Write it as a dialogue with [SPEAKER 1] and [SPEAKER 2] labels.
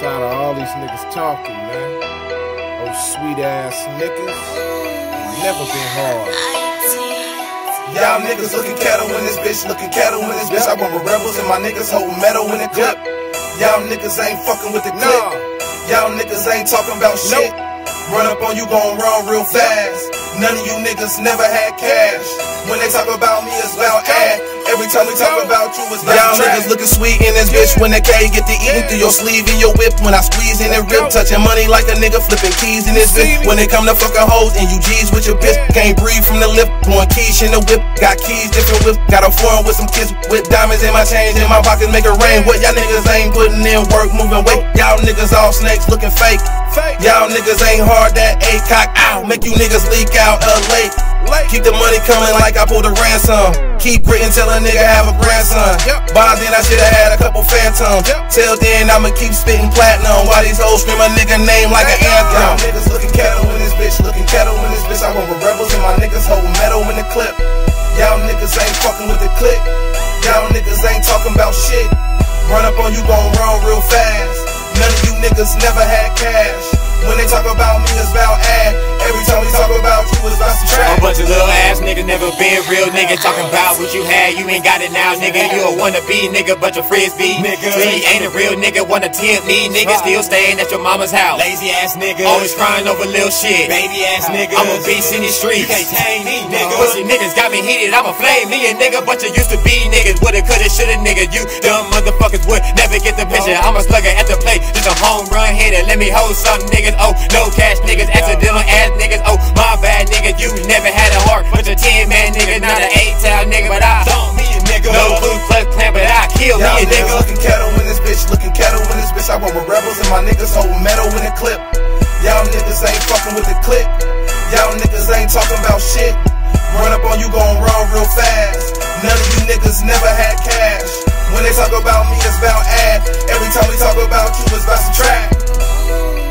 [SPEAKER 1] these niggas talking, man. Oh, sweet ass niggas. Never been hard.
[SPEAKER 2] Y'all niggas looking cattle in this bitch, looking cattle in this bitch. I run with rebels and my niggas hold metal in the clip. Y'all niggas ain't fucking with the clip. Y'all niggas ain't talking about shit. Run up on you, gon' run real fast. None of you niggas never had cash. When they talk about me, it's about ad. Every time we talk about you, it's Y'all niggas looking sweet in this bitch when the K get the eating through your sleeve in your whip. When I squeeze in the rip, touching money like a nigga flipping keys in this bitch. When it come to fucking hoes and you G's with your bitch, can't breathe from the lip. Blowing keys in the whip, got keys different whip. Got a foreign with some kids with diamonds in my chains in my pockets, make it rain. What y'all niggas ain't putting in work, moving weight. Y'all niggas all snakes looking fake. Y'all niggas ain't hard that A cock out, make you niggas leak out a lake. Keep the money coming like I pulled a ransom. Keep Britain till a nigga have a grandson. By then I shoulda had a couple phantoms. Till then I'ma keep spitting platinum. While these hoes scream a nigga name like an anthem. Y'all niggas looking cattle in this bitch, looking cattle in this bitch. I run with rebels and my niggas hold metal in the clip. Y'all niggas ain't fucking with the click. Y'all niggas ain't talking about shit. Run up on you, gon' run real fast. None of you niggas never had cash. When they talk about me, it's about ad. Every time we talk about you, it's about some trash.
[SPEAKER 3] A bunch of little ass niggas never been real nigga. Talking about what you had, you ain't got it now, nigga. You a wanna be nigga, bunch of frisbee. Nigga. Really ain't a real nigga, wanna tempt me, nigga. Still staying at your mama's house.
[SPEAKER 4] Lazy ass nigga.
[SPEAKER 3] Always crying over little shit.
[SPEAKER 4] Baby ass nigga.
[SPEAKER 3] I'm a beast in these streets.
[SPEAKER 4] You can't tame me, nigga.
[SPEAKER 3] Pussy niggas got me heated, I'm a flame. Me a nigga, bunch of used to be niggas. Woulda, coulda, shoulda, nigga. You dumb motherfuckers would never get the picture. I'm a slugger at the plate, just a home run hitter. Let me hold some niggas. Oh, no cash niggas, accidental ass niggas. You never had a heart. Bunch of 10 man nigga, not an 8 town nigga, but I
[SPEAKER 4] don't me a nigga.
[SPEAKER 3] no blue plus clan, but I kill
[SPEAKER 2] Y'all
[SPEAKER 3] me a nigga.
[SPEAKER 2] looking cattle in this bitch, looking cattle in this bitch. I run with rebels and my niggas hold metal in the clip. Y'all niggas ain't fucking with the clip. Y'all niggas ain't talking about shit. Run up on you, gon' run real fast. None of you niggas never had cash. When they talk about me, it's about ad. Every time we talk about you, it's about some trash.